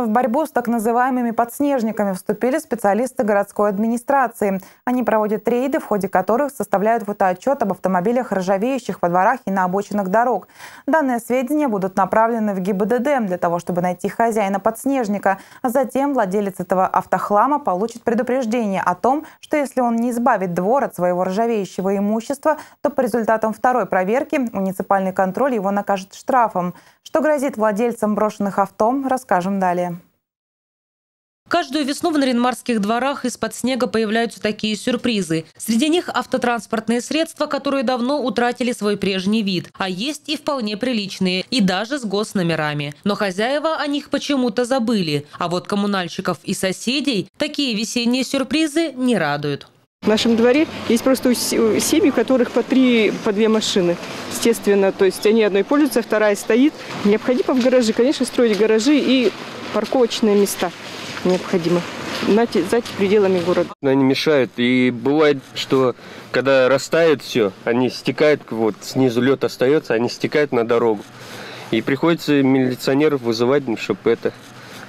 В борьбу с так называемыми подснежниками вступили специалисты городской администрации. Они проводят рейды, в ходе которых составляют фотоотчет об автомобилях, ржавеющих во дворах и на обочинах дорог. Данные сведения будут направлены в ГИБДД для того, чтобы найти хозяина подснежника. А затем владелец этого автохлама получит предупреждение о том, что если он не избавит двор от своего ржавеющего имущества, то по результатам второй проверки муниципальный контроль его накажет штрафом. Что грозит владельцам брошенных авто, расскажем далее. Каждую весну в Наринмарских дворах из-под снега появляются такие сюрпризы. Среди них автотранспортные средства, которые давно утратили свой прежний вид. А есть и вполне приличные, и даже с госномерами. Но хозяева о них почему-то забыли. А вот коммунальщиков и соседей такие весенние сюрпризы не радуют. В нашем дворе есть просто семьи, у которых по три, по две машины. Естественно, то есть они одной пользуются, вторая стоит. Необходимо в гаражи, конечно, строить гаражи и парковочные места необходимо за пределами города. Они мешают. И бывает, что когда растает все, они стекают, вот снизу лед остается, они стекают на дорогу. И приходится милиционеров вызывать, чтобы это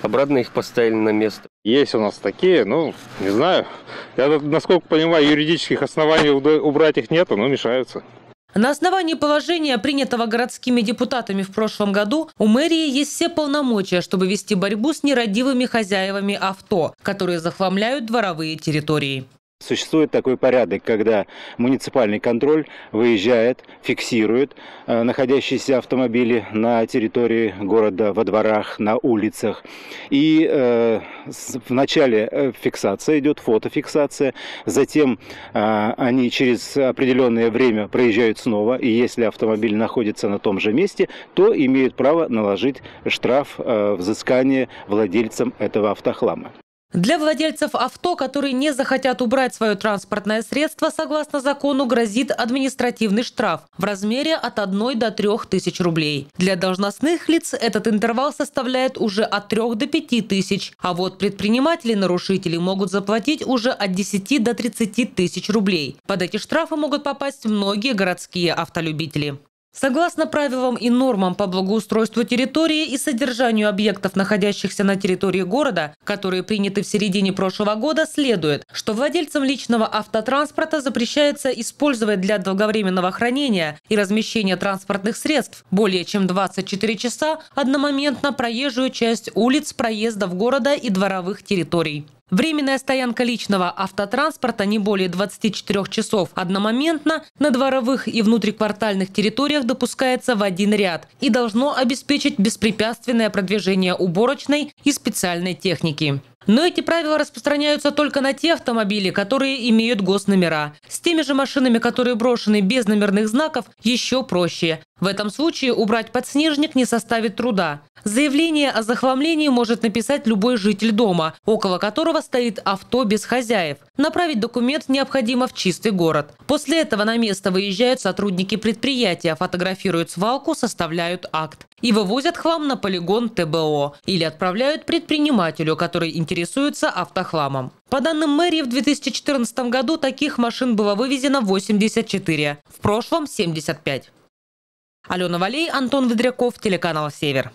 обратно их поставили на место. Есть у нас такие, ну, не знаю. Я, насколько понимаю, юридических оснований убрать их нету, но мешаются. На основании положения, принятого городскими депутатами в прошлом году, у мэрии есть все полномочия, чтобы вести борьбу с нерадивыми хозяевами авто, которые захламляют дворовые территории. Существует такой порядок, когда муниципальный контроль выезжает, фиксирует э, находящиеся автомобили на территории города, во дворах, на улицах. И э, в начале э, фиксация идет фотофиксация, затем э, они через определенное время проезжают снова, и если автомобиль находится на том же месте, то имеют право наложить штраф э, взыскание владельцам этого автохлама. Для владельцев авто, которые не захотят убрать свое транспортное средство, согласно закону, грозит административный штраф в размере от 1 до 3 тысяч рублей. Для должностных лиц этот интервал составляет уже от 3 до 5 тысяч, а вот предприниматели-нарушители могут заплатить уже от 10 до 30 тысяч рублей. Под эти штрафы могут попасть многие городские автолюбители. Согласно правилам и нормам по благоустройству территории и содержанию объектов, находящихся на территории города, которые приняты в середине прошлого года, следует, что владельцам личного автотранспорта запрещается использовать для долговременного хранения и размещения транспортных средств более чем 24 часа одномоментно проезжую часть улиц, проездов города и дворовых территорий. Временная стоянка личного автотранспорта не более 24 часов одномоментно на дворовых и внутриквартальных территориях допускается в один ряд и должно обеспечить беспрепятственное продвижение уборочной и специальной техники. Но эти правила распространяются только на те автомобили, которые имеют госномера. С теми же машинами, которые брошены без номерных знаков, еще проще. В этом случае убрать подснежник не составит труда. Заявление о захламлении может написать любой житель дома, около которого стоит авто без хозяев. Направить документ необходимо в чистый город. После этого на место выезжают сотрудники предприятия, фотографируют свалку, составляют акт. И вывозят хлам на полигон ТБО. Или отправляют предпринимателю, который интересуется автохламом. По данным мэрии, в 2014 году таких машин было вывезено 84, в прошлом 75. Алена Валей, Антон Ведряков, телеканал «Север».